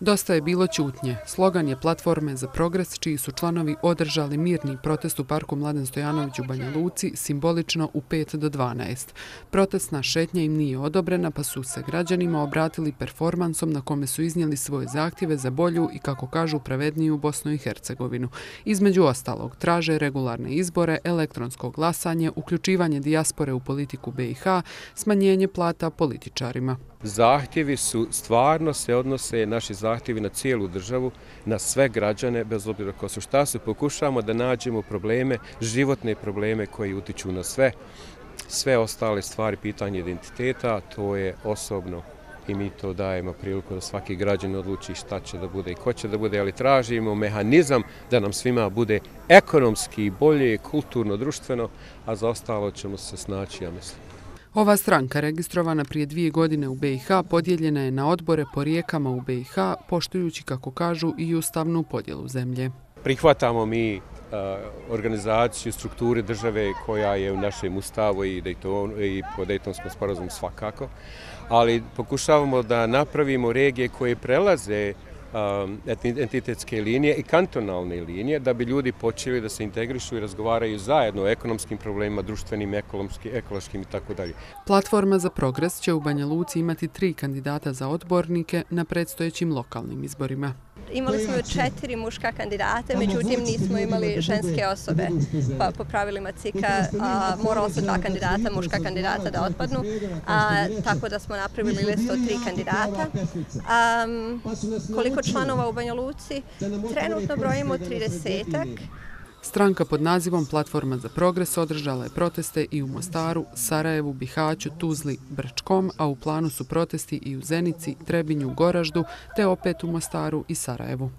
Dosta je bilo ćutnje. Slogan je platforme za progres, čiji su članovi održali mirni protest u parku Mladen Stojanović u Banja Luci, simbolično u 5 do 12. Protestna šetnja im nije odobrena, pa su se građanima obratili performansom na kome su iznijeli svoje zahtjeve za bolju i, kako kažu, pravedniju Bosnu i Hercegovinu. Između ostalog, traže regularne izbore, elektronsko glasanje, uključivanje dijaspore u politiku BiH, smanjenje plata političarima. Zahtjevi su, stvarno se odnose naši zahtjevi na cijelu državu, na sve građane, bez obzira ko su. Šta su, pokušamo da nađemo probleme, životne probleme koji utiču na sve, sve ostale stvari, pitanje identiteta, to je osobno. I mi to dajemo priliku da svaki građan odluči šta će da bude i ko će da bude, ali tražimo mehanizam da nam svima bude ekonomski bolje, kulturno, društveno, a za ostalo ćemo se snaći, ja mislim. Ova stranka, registrovana prije dvije godine u BiH, podijeljena je na odbore po rijekama u BiH, poštujući, kako kažu, i ustavnu podjelu zemlje. Prihvatamo mi e, organizaciju, strukture države koja je u našem ustavu i, Dayton, i po Dejtonskom sporazumu svakako, ali pokušavamo da napravimo regije koje prelaze Um, Um, entitetske linije i kantonalne linije da bi ljudi počeli da se integrišu i razgovaraju zajedno o ekonomskim problemima, društvenim, ekološkim i tako dalje. Platforma za progres će u Banja Luci imati tri kandidata za odbornike na predstojećim lokalnim izborima imali smo četiri muška kandidata, međutim nismo imali ženske osobe. Pa po pravilima CIKA moralo se dva kandidata, muška kandidata da otpadnu, a, tako da smo napravili listu od tri kandidata. A, koliko članova u Banja Luci? Trenutno brojimo 30-ak. Stranka pod nazivom Platforma za progres održala je proteste i u Mostaru, Sarajevu, Bihaću, Tuzli, Brčkom, a u planu su protesti i u Zenici, Trebinju, Goraždu, te opet u Mostaru i Sarajevu.